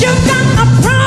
you got a problem.